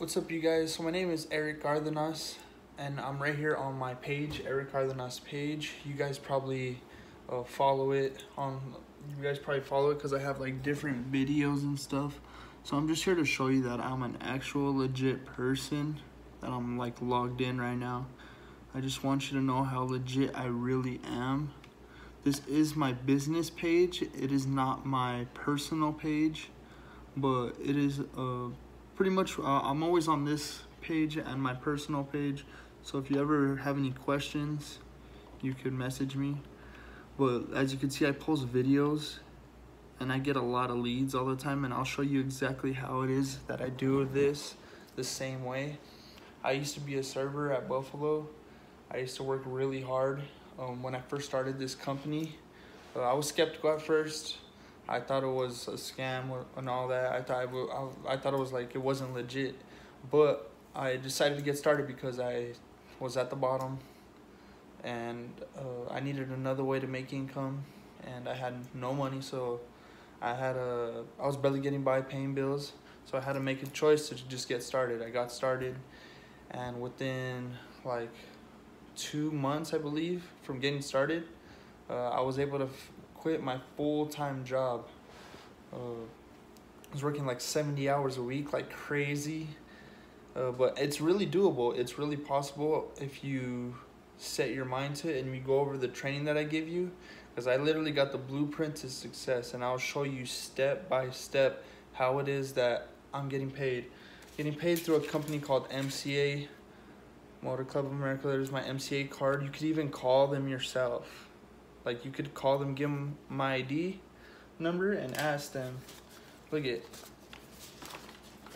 What's up, you guys? So my name is Eric Cardenas, and I'm right here on my page, Eric Cardenas page. You guys probably uh, follow it on. You guys probably follow it because I have like different videos and stuff. So I'm just here to show you that I'm an actual legit person. That I'm like logged in right now. I just want you to know how legit I really am. This is my business page. It is not my personal page, but it is uh pretty much uh, I'm always on this page and my personal page. So if you ever have any questions, you could message me. But as you can see, I post videos and I get a lot of leads all the time and I'll show you exactly how it is that I do this the same way. I used to be a server at Buffalo. I used to work really hard. Um, when I first started this company, uh, I was skeptical at first. I thought it was a scam and all that. I thought I, I thought it was like it wasn't legit, but I decided to get started because I was at the bottom, and uh, I needed another way to make income, and I had no money, so I had a I was barely getting by paying bills, so I had to make a choice to just get started. I got started, and within like two months, I believe, from getting started, uh, I was able to quit my full time job. Uh, I was working like 70 hours a week, like crazy. Uh, but it's really doable. It's really possible if you set your mind to it and you go over the training that I give you. Because I literally got the blueprint to success, and I'll show you step by step how it is that I'm getting paid. Getting paid through a company called MCA, Motor Club of America. There's my MCA card. You could even call them yourself. Like you could call them, give them my ID number, and ask them. Look at.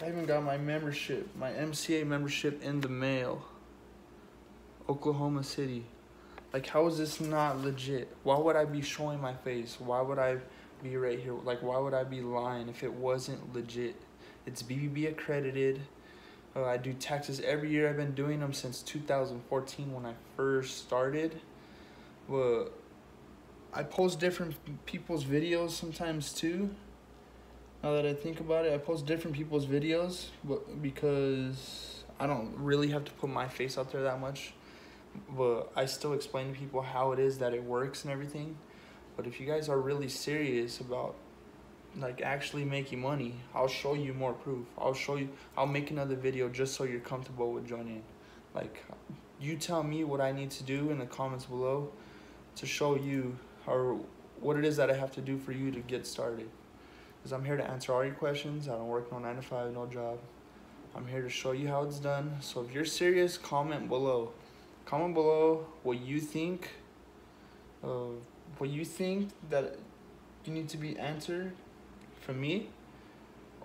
I even got my membership, my MCA membership in the mail. Oklahoma City. Like, how is this not legit? Why would I be showing my face? Why would I be right here? Like, why would I be lying if it wasn't legit? It's BBB accredited. Uh, I do taxes every year. I've been doing them since 2014 when I first started. But I post different people's videos sometimes too. Now that I think about it, I post different people's videos, but because I don't really have to put my face out there that much, but I still explain to people how it is that it works and everything. But if you guys are really serious about like actually making money, I'll show you more proof. I'll show you. I'll make another video just so you're comfortable with joining. Like, you tell me what I need to do in the comments below to show you or what it is that I have to do for you to get started. Because I'm here to answer all your questions. I don't work no 9 to 5, no job. I'm here to show you how it's done. So if you're serious, comment below. Comment below what you think, uh, what you think that you need to be answered from me.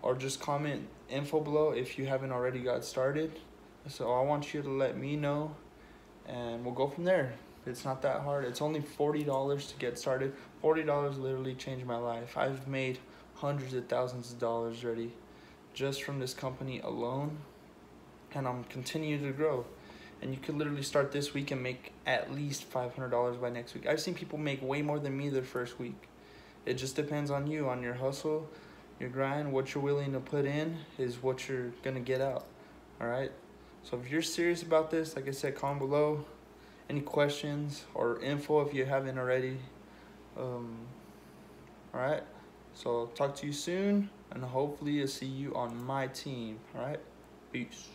Or just comment info below if you haven't already got started. So I want you to let me know and we'll go from there. It's not that hard. It's only $40 to get started. $40 literally changed my life. I've made hundreds of thousands of dollars already just from this company alone. And I'm continuing to grow. And you could literally start this week and make at least $500 by next week. I've seen people make way more than me their first week. It just depends on you, on your hustle, your grind, what you're willing to put in is what you're going to get out. All right? So if you're serious about this, like I said, comment below any questions or info if you haven't already. Um, all right. So talk to you soon, and hopefully I'll see you on my team. All right. Peace.